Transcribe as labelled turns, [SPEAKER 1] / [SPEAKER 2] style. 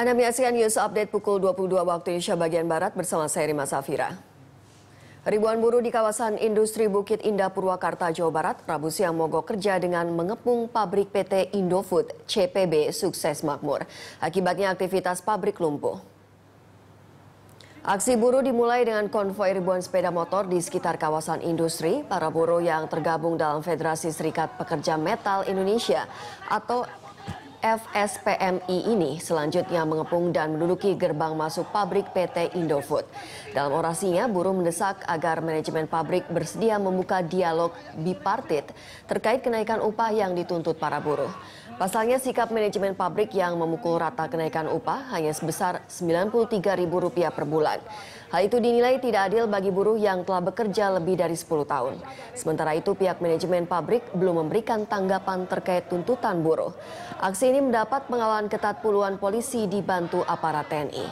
[SPEAKER 1] Anda menyaksikan News Update pukul 22 waktu Indonesia bagian Barat bersama saya Rima Safira. Ribuan buruh di kawasan industri Bukit Indah Purwakarta, Jawa Barat, Rabu siang mogok kerja dengan mengepung pabrik PT Indofood CPB sukses makmur. Akibatnya aktivitas pabrik lumpuh. Aksi buruh dimulai dengan konvoi ribuan sepeda motor di sekitar kawasan industri. Para buruh yang tergabung dalam Federasi Serikat Pekerja Metal Indonesia atau FSPMI ini selanjutnya mengepung dan menduduki gerbang masuk pabrik PT Indofood. Dalam orasinya, buruh mendesak agar manajemen pabrik bersedia membuka dialog bipartit terkait kenaikan upah yang dituntut para buruh. Pasalnya sikap manajemen pabrik yang memukul rata kenaikan upah hanya sebesar Rp93.000 per bulan. Hal itu dinilai tidak adil bagi buruh yang telah bekerja lebih dari 10 tahun. Sementara itu pihak manajemen pabrik belum memberikan tanggapan terkait tuntutan buruh. Aksi ini mendapat pengawalan ketat puluhan polisi dibantu aparat TNI.